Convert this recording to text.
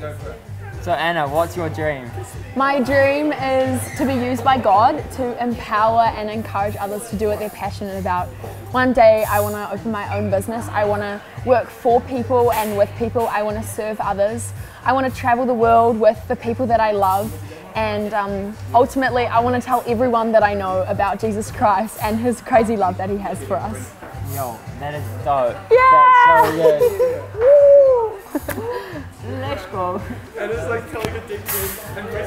Go for it. So Anna, what's your dream? My dream is to be used by God to empower and encourage others to do what they're passionate about. One day I want to open my own business. I want to work for people and with people. I want to serve others. I want to travel the world with the people that I love. And um, ultimately, I want to tell everyone that I know about Jesus Christ and his crazy love that he has for us. Yo, that is dope. Yeah! That's so good. Let's. And it's like telling a dream and